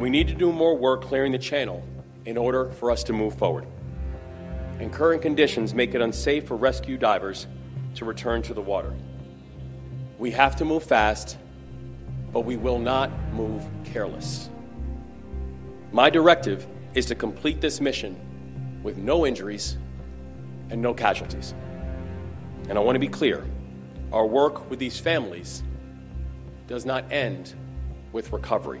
We need to do more work clearing the channel in order for us to move forward. And current conditions make it unsafe for rescue divers to return to the water. We have to move fast, but we will not move careless. My directive is to complete this mission with no injuries and no casualties. And I want to be clear our work with these families does not end with recovery.